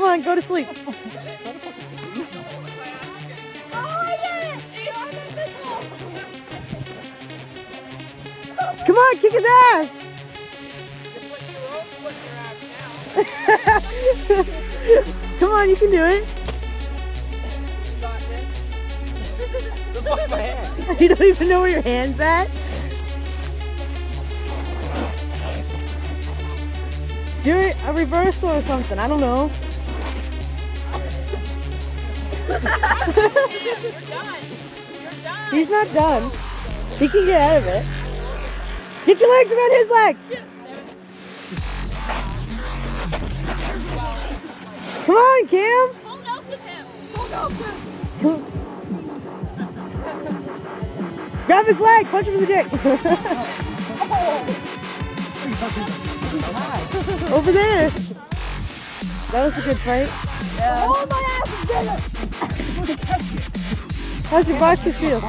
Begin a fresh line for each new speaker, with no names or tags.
Come on, go to sleep. Come on, kick his ass. Come on, you can do it. You don't even know where your hand's at? Do it a reversal or something. I don't know. He's not done. He can get out of it. Get your legs around his leg. Come on, Cam. hold up with him hold up Grab his leg, punch him in the dick. Over there. That was a good fight.
Oh, my ass is bigger!
How's your boxer feel?